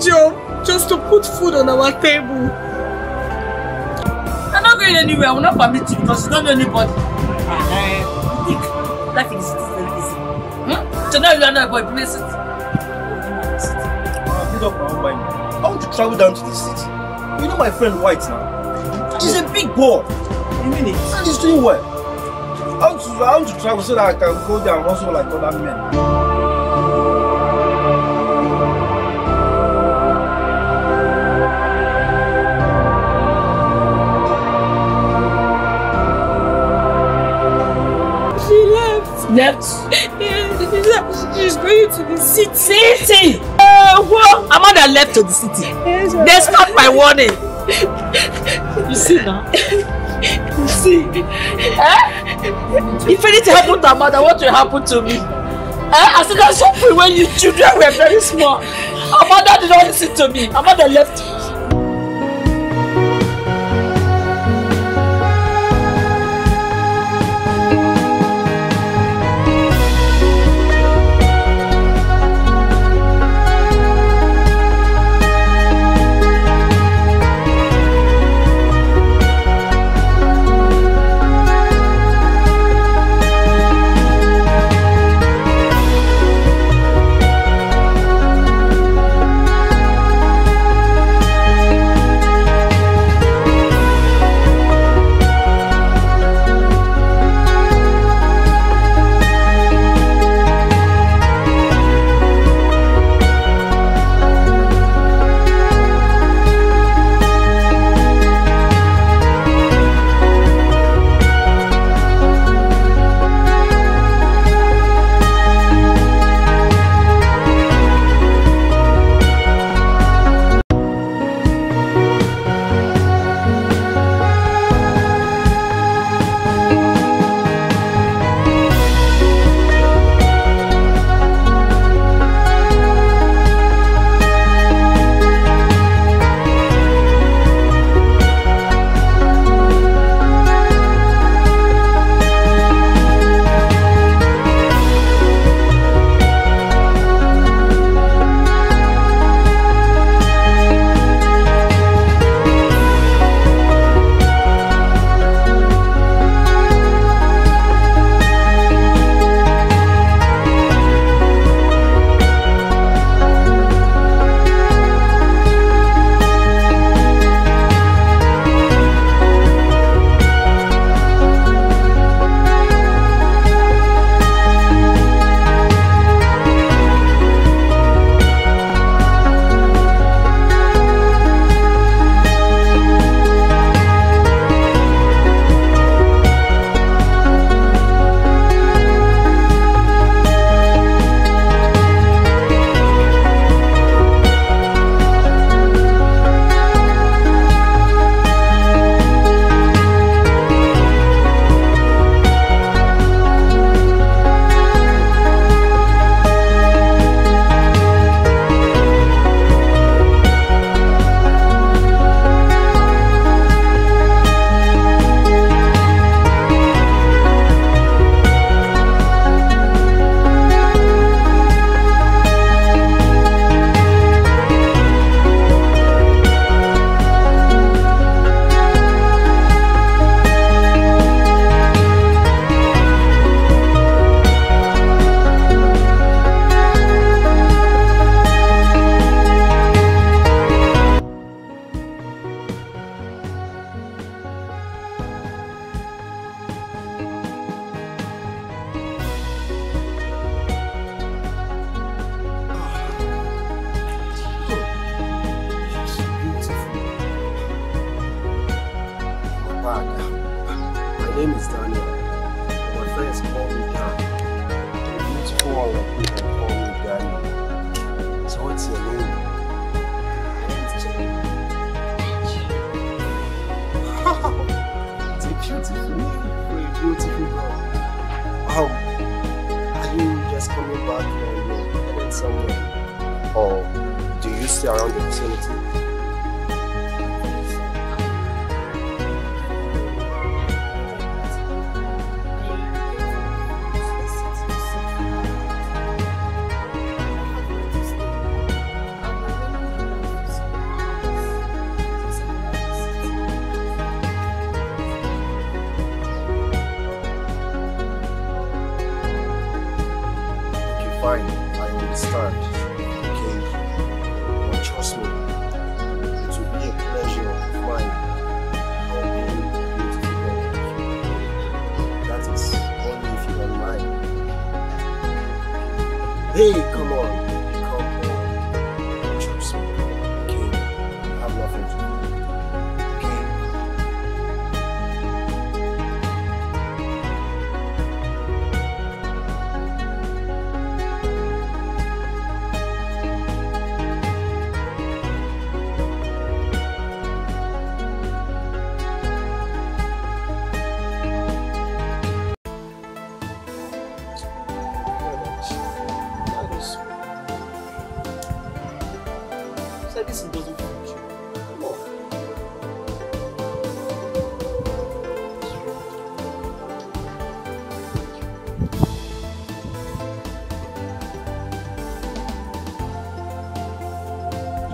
job just to put food on our table. I'm not going anywhere. I will not permit you because you don't know anybody. Uh, think life in the city is very easy. Hmm? So now you are not a boy, place it. I'll build up my own mind. I want to travel down to the city. You know my friend White now? He's a big boy. You mean it? And he's doing well. I want to, I want to travel so that I can go there and hustle like other men. Left. She's going to the city. City! Uh, well, Amanda left to the city. Yes, Despite my warning. You see now? You see? Eh? If anything happened to Amanda, what will happen to me? Eh? I said that's suffering when you children were very small. Amanda did not listen to me. Amanda left. Name is Daniel. My friends call me Dan. Beautiful one like you can call me Daniel. So what's your name? It's a beautiful name for a beautiful girl. Um, are you just coming back you're somewhere? Or do you stay around the vicinity?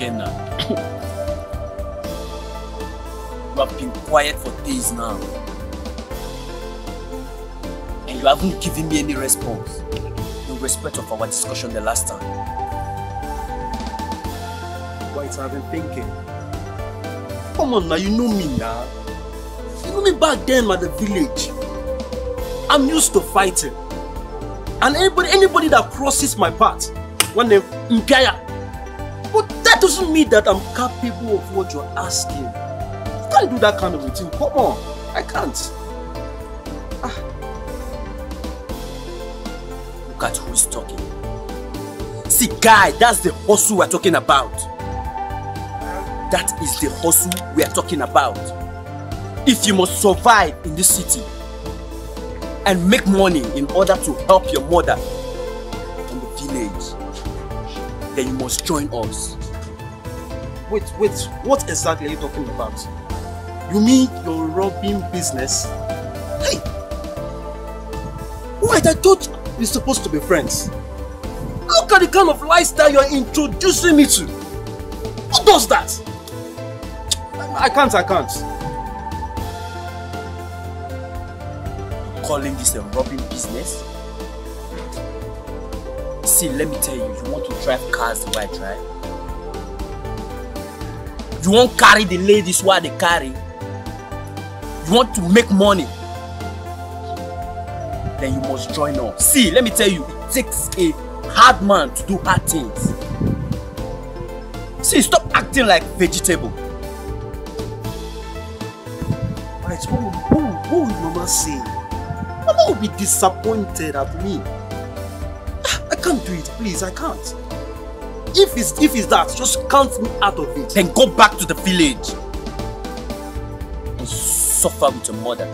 You have been quiet for days now. And you haven't given me any response. In respect of our discussion the last time. White, I've been thinking. Come on now, you know me now. You know me back then at the village. I'm used to fighting. And anybody anybody that crosses my path, when they impia. Doesn't mean that I'm capable of what you're asking. You can't do that kind of thing. Come on. I can't. Ah. Look at who is talking. See, guy, that's the hustle we're talking about. That is the hustle we are talking about. If you must survive in this city and make money in order to help your mother in the village, then you must join us. Wait, wait, what exactly are you talking about? You mean your robbing business? Hey! Wait, I thought we're supposed to be friends. Look at the kind of lifestyle you're introducing me to. Who does that? I, can't, I can't. calling this a robbing business? See, let me tell you, if you want to drive cars the way I drive? You won't carry the ladies while they carry? You want to make money? Then you must join us. See, let me tell you, it takes a hard man to do hard things. See, stop acting like vegetable. Right, what will, what will Mama say? Mama will be disappointed at me. Ah, I can't do it, please, I can't. If it's, if it's that, just count me out of it. Then go back to the village and suffer with your mother.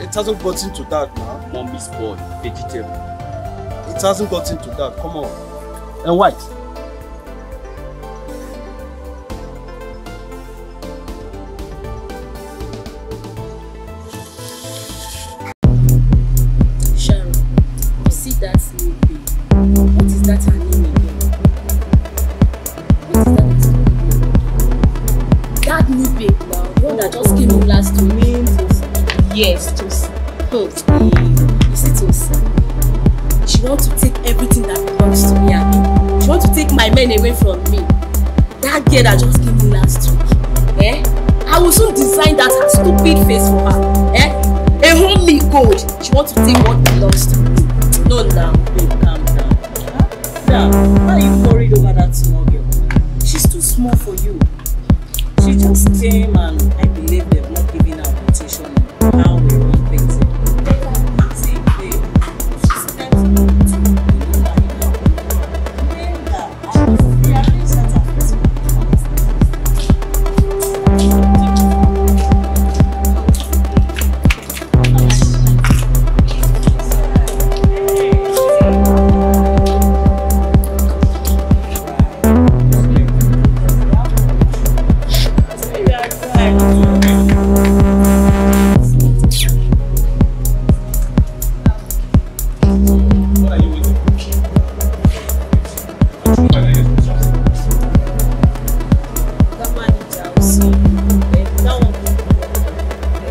It hasn't gotten to that now. Mommy's boy, vegetable. It hasn't gotten to that, come on. And white. Hmm. You see Tosi? She want to take everything that belongs to me and She want to take my men away from me. That girl that just came in last week. Eh? I will soon design that her stupid face for her. Eh? A homely gold. She want to take what belongs to me. No, now, babe, calm down. Now, why are you worried over that small girl? She's too small for you. She just came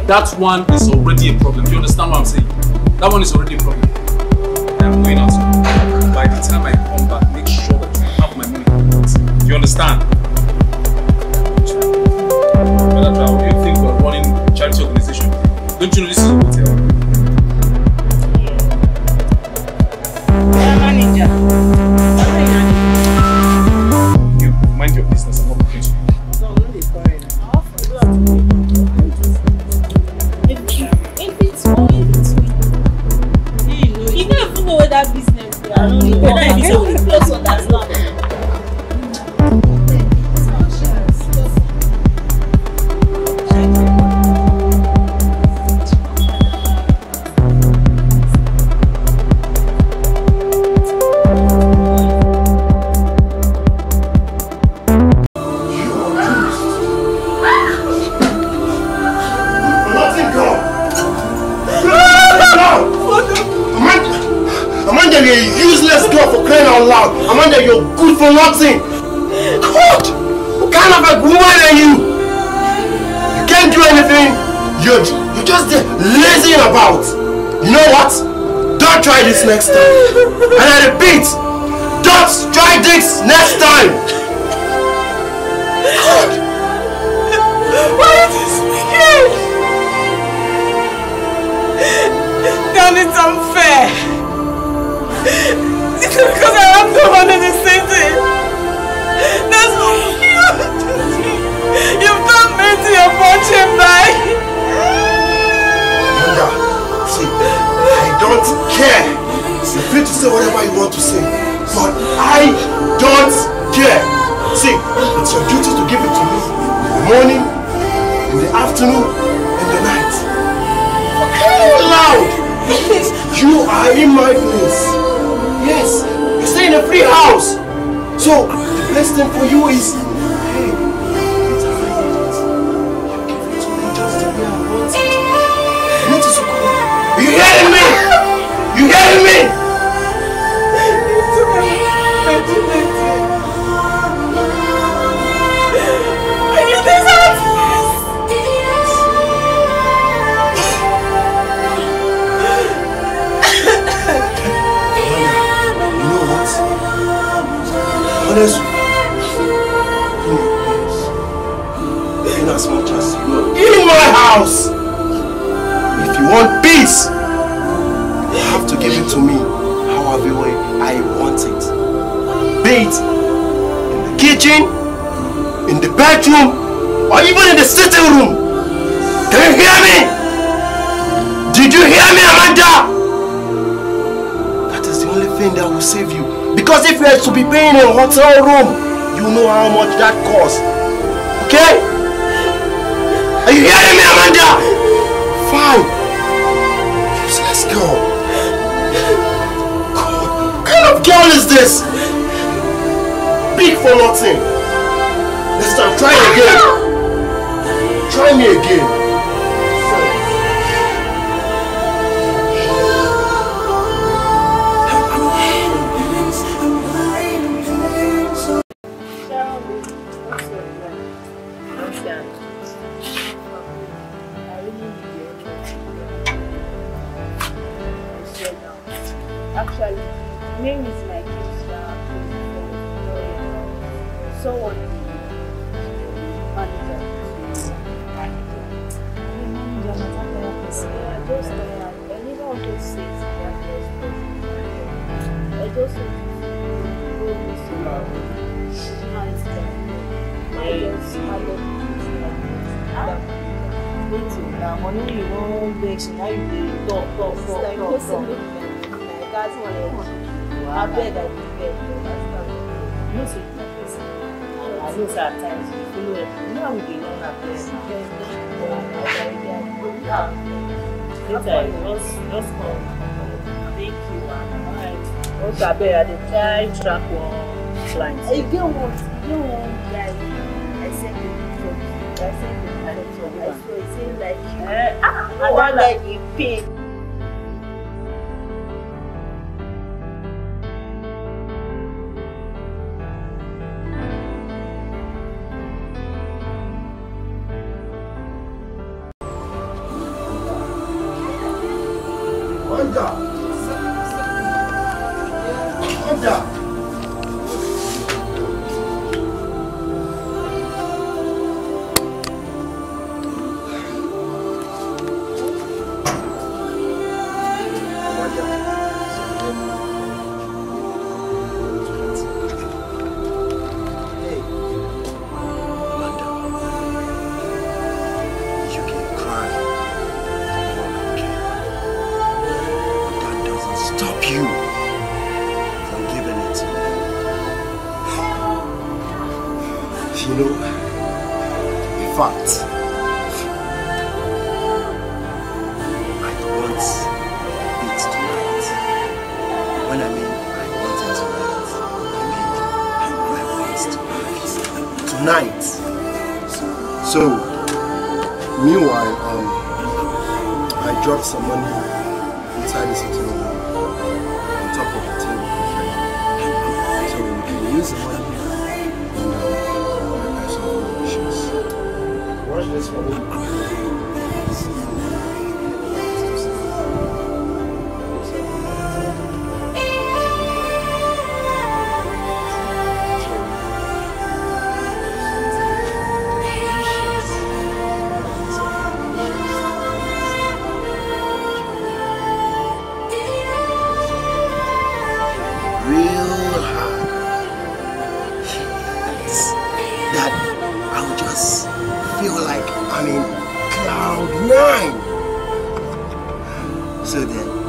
that one is already a problem. You understand what I'm saying? That one is already a problem. I'm going out. By the time I come back, make sure that you have my money. You understand? Whether you think we're running charity organization, don't you know this is loud. Amanda, you're good for nothing. God, what kind of a woman are you? You can't do anything. You're, you're just lazing about. You know what? Don't try this next time. And I repeat, don't try this next time. God. Why is this wicked? Damn, it's unfair. It's because I have no one in the city. That's why you You've done me to your fortune by. Amanda, see, I don't care. You're free to say whatever you want to say, but I don't care. See, it's your duty to give it to me in the morning, in the afternoon, in the night. Out loud! You are in my place. Yes, you stay in a free house. So, the best thing for you is, kitchen, in the bedroom, or even in the sitting room. Can you hear me? Did you hear me, Amanda? That is the only thing that will save you. Because if you are to be paying a hotel room, you know how much that costs. Okay? Are you hearing me, Amanda? Fine. Girl. God, what kind of girl is this? Big for nothing. Next time, try again. Try me again. Wetin na money you wan vex na you dey talk talk talk like talk person talk. make me like that one abeg I beg you know i know say at times you dey follow every you know how we dey learn our parents later you just just come thank you and alright also abeg i dey try track one client. E get one e get one guy I send him picture I send like you. Eh, ah, like him pain. Meanwhile, um, I dropped some money inside the sitting room on top of the table. So we can use the money and um, solve all issues. Watch this for That I would just feel like I'm in cloud nine. So then,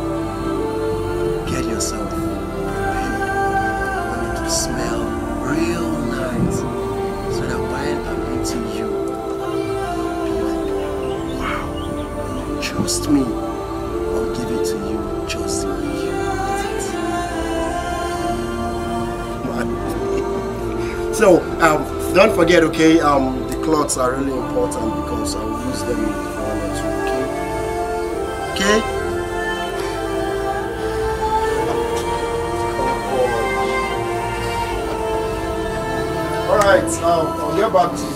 don't forget okay um, the clothes are really important because i will use them one or two okay? Okay? All right um, i'll get back to you